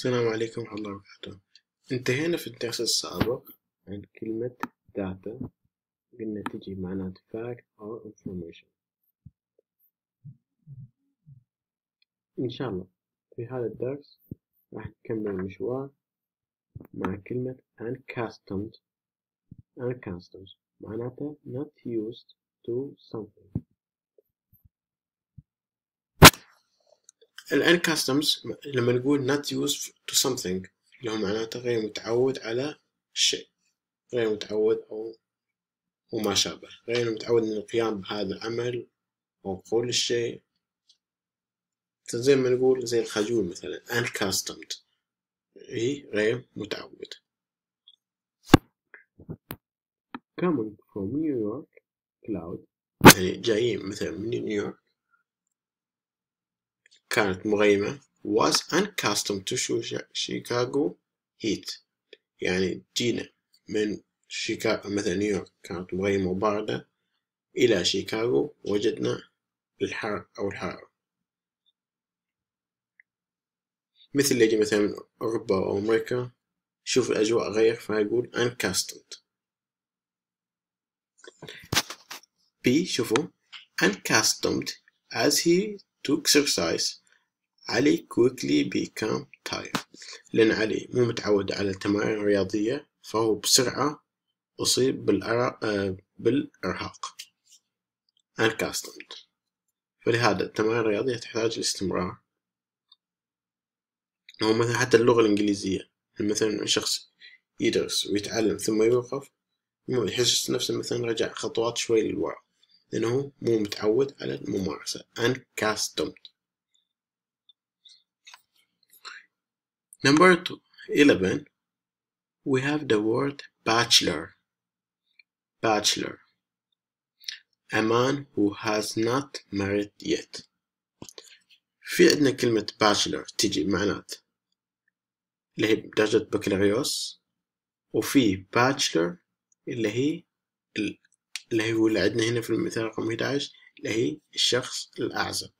السلام عليكم ورحمة الله وبركاته. انتهينا في الدرس السابق عن كلمة data قلنا تجي معنات fact or information. إن شاء الله في هذا الدرس راح نكمل المشوار مع كلمة unaccustomed. unaccustomed معناتها not used to something. الان كاستمز لما نقول not used to something اللي هو معناته غير متعود على الشيء غير متعود أو وما شابه غير متعود من القيام بهذا العمل أو قول الشيء. زي ما نقول زي الخجول مثلا unaccustomed. هي غير متعود. coming from New York cloud. يعني جايين مثلا من نيويورك كانت مغيمة. Was unaccustomed to Chicago heat. يعني جينا من شيكاغو مثلا نيويورك كانت مغيمة وباردة إلى شيكاغو. وجدنا الحر أو الحرارة. مثل اللي يجي مثلا من أوروبا أو أمريكا شوف الأجواء غير فيقول unaccustomed. B شوفوا. unaccustomed as he to exercise. علي quickly become tired. لأن علي مو متعود على التمارين الرياضية فهو بسرعة أصيب بالإرهاق. Unaccustomed فلهذا التمارين الرياضية تحتاج الاستمرار أو مثلا حتى اللغة الإنجليزية. مثلا شخص يدرس ويتعلم ثم يوقف يحس نفسه مثلا رجع خطوات شوي للوراء. لأنه مو متعود على الممارسة. Unaccustomed Number two, 11, we have the word bachelor. Bachelor. A man who has not married yet. في عندنا كلمة bachelor تجي معنات اللي هي درجة بكالوريوس وفي bachelor اللي هي اللي هو اللي عندنا هنا في المثال رقم 11 اللي هي الشخص الأعزب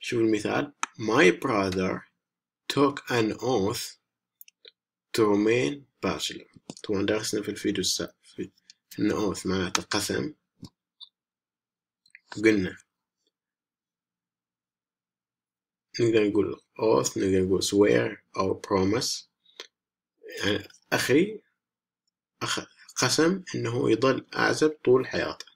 شوف المثال My brother took an oath to remain bachelor. طبعا درسنا في الفيديو السابق إن oath معناته قسم قلنا نقدر نقول oath نقدر نقول swear أو promise. يعني أخي أخ قسم إنه يظل أعزب طول حياته.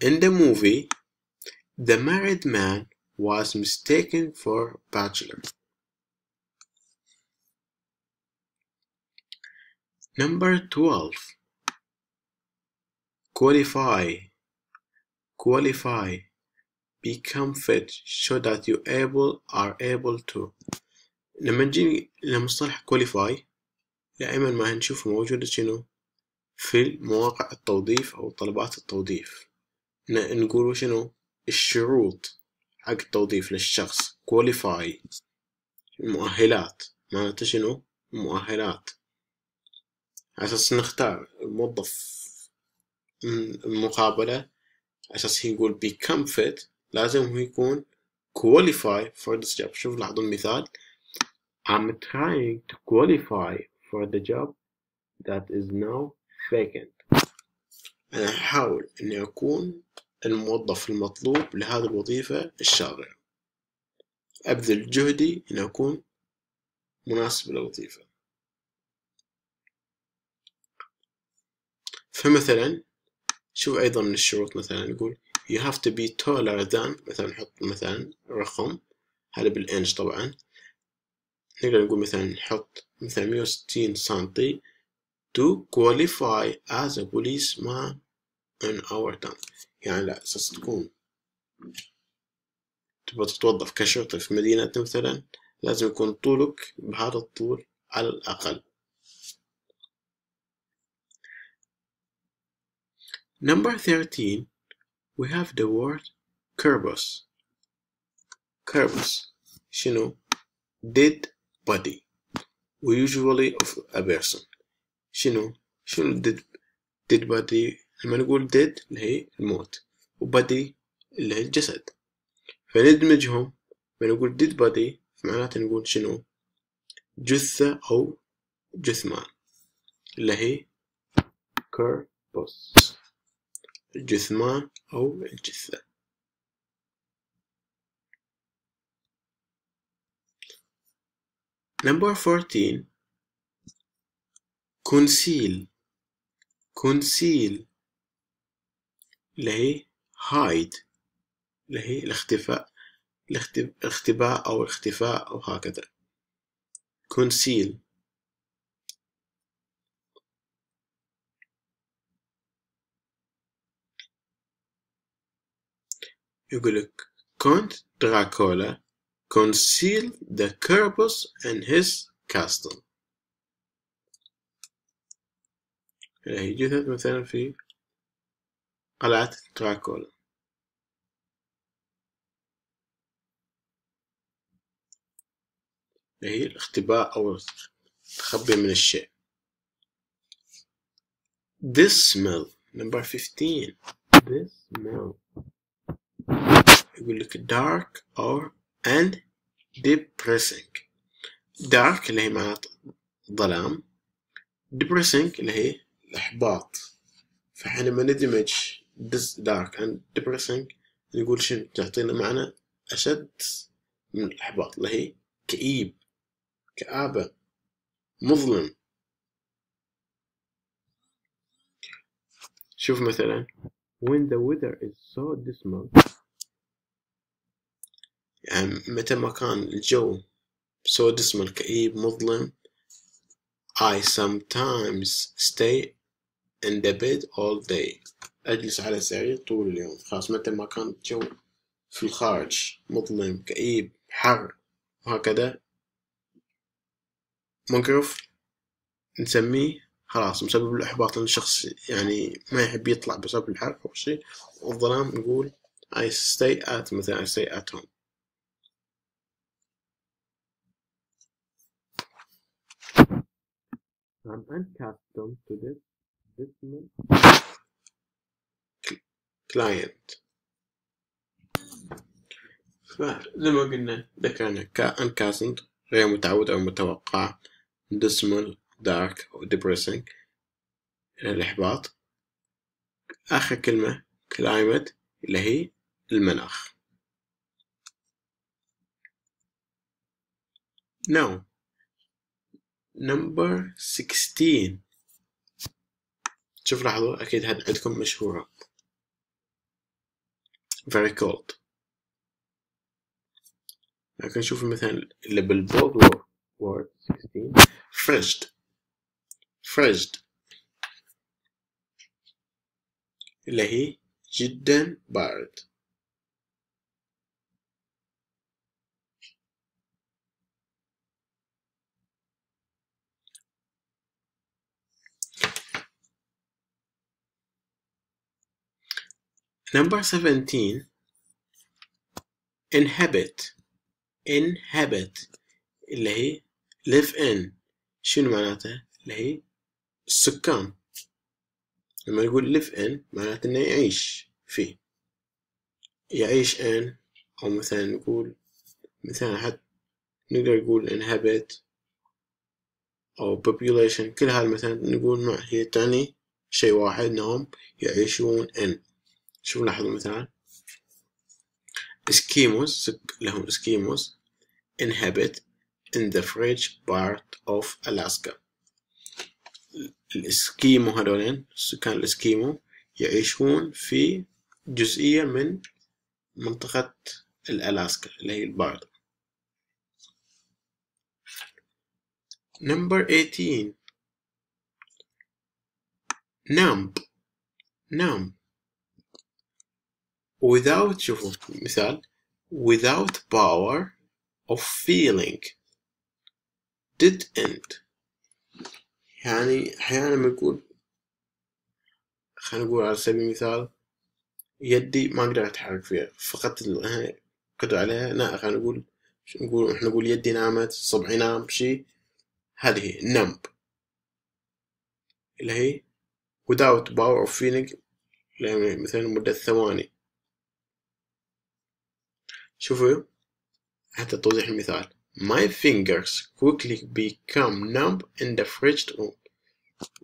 In the movie, the married man was mistaken for bachelor. Number 12. Qualify. Qualify. Become fit so that you able are able to. لما نجي لمصطلح qualify دائما ما هنشوفه موجود شنو في مواقع التوظيف أو طلبات التوظيف نقول شنو؟ الشروط حق التوظيف للشخص. Qualify. المؤهلات. معناته شنو؟ المؤهلات. على أساس نختار الموظف المقابلة على أساس يقول become fit لازم هو يكون qualify for this job. شوف لاحظوا المثال. I'm trying to qualify for the job that is now vacant. أنا أحاول إني أكون الموظف المطلوب لهذه الوظيفة الشاغرة أبذل جهدي إن أكون مناسب للوظيفة. فمثلا شوف أيضا من الشروط مثلا نقول you have to be taller than مثلا نحط مثلا رقم هذا بالإنش طبعا. نقدر نقول مثلا نحط مثلا 160 سنتي to qualify as a policeman in our town. يعني على أساس تكون. تبغى تتوظف كشرطي في مدينة مثلا لازم يكون طولك بهذا الطول على الأقل. Number 13 we have the word curvus curvus شنو؟ Dead body. Usually of a person. شنو؟ شنو dead dead body لما نقول dead اللي هي الموت وبدي اللي هي الجسد. فندمجهم بنقول dead body معناته نقول شنو؟ جثة أو جثمان اللي هي corpus. الجثمان أو الجثة. Number 14 conceal. conceal. اللي هي hide اللي هي الاختفاء الاختباء أو الاختفاء أو هكذا. conceal. يقول لك كونت دراكولا concealed the Kerberos in his castle. هي جثث مثلا في قلعة دراكولا هي الاختباء أو التخبي من الشيء. This smell. Number 15 This smell. يقول لك dark or and depressing. Dark اللي هي معناته ظلام. Depressing اللي هي الإحباط. فحينما ندمج this dark and depressing نقول شنو تعطينا معنى أشد من الإحباط اللي هي كئيب كآبة مظلم شوف مثلا when the weather is so dismal يعني متى ما كان الجو so dismal كئيب مظلم I sometimes stay in the bed all day أجلس على السرير طول اليوم. خلاص متى ما كان الجو في الخارج مظلم كئيب حر وهكذا مقرف نسميه خلاص مسبب الإحباط إن الشخص يعني ما يحب يطلع بسبب الحر أو شيء والظلام نقول I stay at مثلا I stay at home. I'm unaccustomed to this dismal client. فزي ما قلنا ذكرنا unaccustomed غير متعود أو متوقع dismal dark أو depressing الإحباط. آخر كلمة climate اللي هي المناخ. Now number 16 شوف لاحظوا أكيد هاد عندكم مشهورة. Very cold. لكن نشوف مثلا اللي بالبولد word 16 frigid frigid اللي هي جدا بارد. Number 17 inhabit. Inhabit. اللي هي live in. شنو معناته اللي هي السكان. لما نقول live in معناته إنه يعيش فيه. يعيش in أو مثلا نقول مثلا حتى نقدر نقول inhabit أو population. كل هذا مثلا نقول هي تعني شيء واحد إنهم يعيشون in. شوف لاحظوا مثلا. Eskimos لهم Eskimos inhabit in the frigid part of Alaska. الإسكيمو هذولين سكان الإسكيمو يعيشون في جزئية من منطقة الألاسكا اللي هي البارد Number 18 numb numb without شوفوا مثال without power of feeling did end. يعني أحيانا بنقول خلينا نقول على سبيل المثال يدي ما أقدر أتحرك فيها فقدت القدرة عليها لا خلينا نقول نقول إحنا نقول يدي نامت صبعي نام شي هذه نمب اللي هي without power of feeling مثلا مدة ثواني. شوفوا. حتى توضيح المثال. My fingers quickly become numb in the fridge room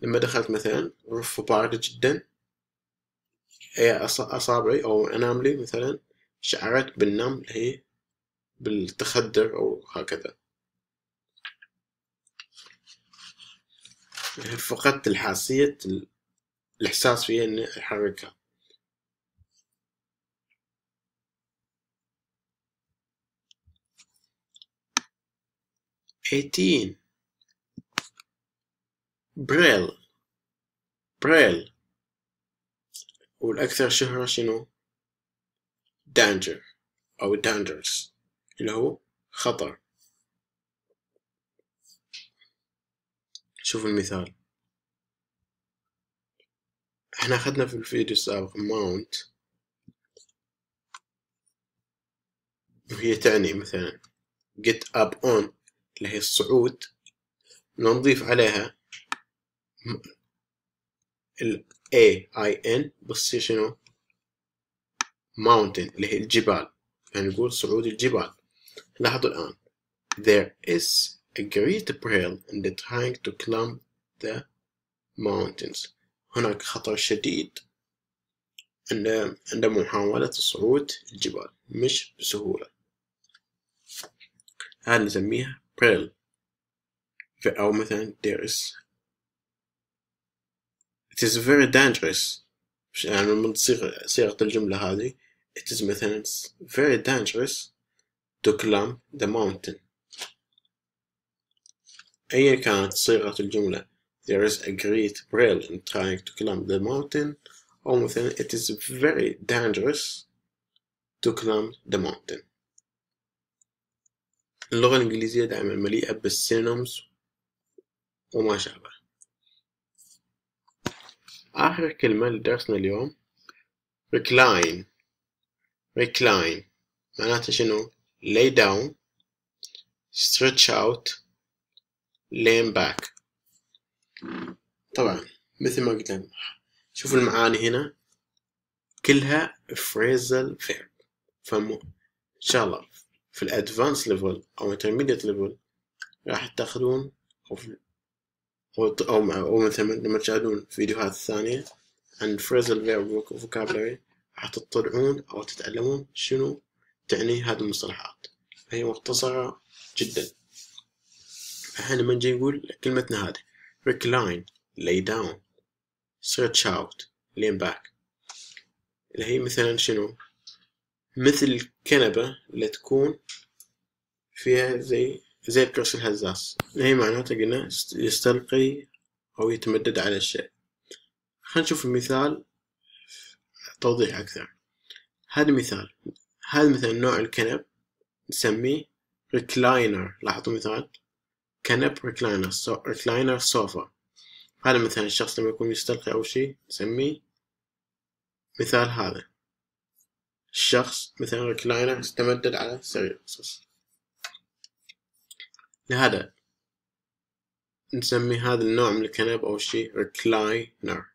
لما دخلت مثلا غرفة باردة جدا. أصابعي أو أناملي مثلا شعرت بالنم اللي هي بالتخدر أو هكذا. فقدت الحاسية الإحساس فيها إني أحركها. Eighteen. بريل بريل والأكثر شهرة شنو؟ Danger. أو dangerous. اللي هو خطر. شوف المثال. إحنا أخذنا في الفيديو السابق mount. وهي تعني مثلا get up on. اللي هي الصعود نضيف عليها ال A I N بتصير شنو؟ mountain اللي هي الجبال. يعني نقول صعود الجبال. لاحظوا الآن. There is a great peril in the trying to climb the mountains. هناك خطر شديد عند عند محاولة صعود الجبال مش بسهولة. هذا نسميها peril أو مثلا there is it is very dangerous يعني من صيغة الجملة هذه it is مثلا very dangerous to climb the mountain أيا كانت صيغة الجملة there is a great peril in trying to climb the mountain أو مثلا it is very dangerous to climb the mountain اللغة الإنجليزية دائما مليئة بالسينونيمز وما شابه. آخر كلمة لدرسنا اليوم recline. recline معناته شنو؟ lay down stretch out lean back. طبعا مثل ما قلت لكم شوفوا المعاني هنا. كلها phrasal verb. فمو إن شاء الله. في ال advanced level أو intermediate level راح تاخذون أو أو أو, مثلا لما تشاهدون فيديوهات ثانية عن phrasal verb vocabulary راح تطلعون أو تتعلمون شنو تعني هذه المصطلحات. فهي مختصرة جدا. الحين لما نجي نقول كلمتنا هذه recline lay down stretch out lean back. اللي هي مثلا شنو؟ مثل الكنبة اللي تكون فيها زي زي الكرسي الهزاز. هي معناته قلنا يستلقي أو يتمدد على الشيء. خلينا نشوف المثال توضيح أكثر. هذا مثال. هذا مثلا نوع الكنب نسميه recliner لاحظوا مثال. كنب recliner recliner sofa هذا مثلا الشخص لما يكون يستلقي أو شيء نسميه مثال هذا. الشخص مثلا recliner يتمدد على سرير لهذا نسمي هذا النوع من الكنب أو شيء recliner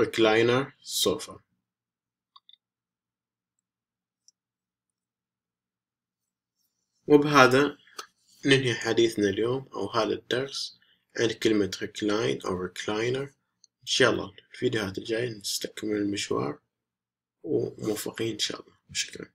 recliner sofa وبهذا ننهي حديثنا اليوم أو هذا الدرس عن كلمة recline أو إن شاء الله الفيديوهات الجاية نستكمل المشوار وموفقين إن شاء الله. شكرا.